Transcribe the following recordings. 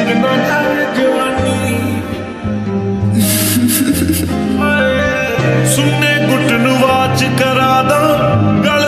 ਤੇਰੇ ਨਾਲ ਹਰ ਜਵਾਨੀ ਸੁਣਨੇ ਗੁੱਟ ਨੂੰ ਵਾਚ ਕਰਾ ਦਾਂ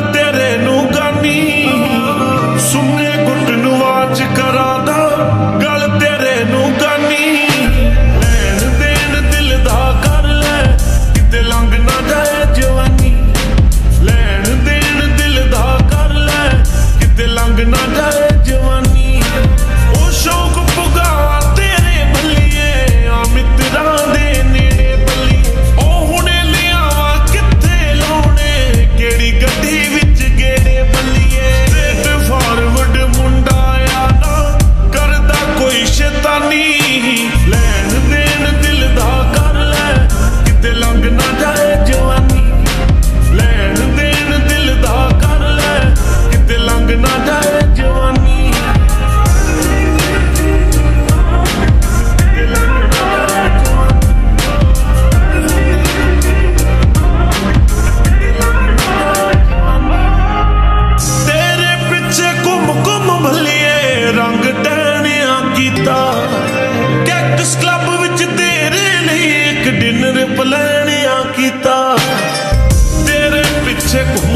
seco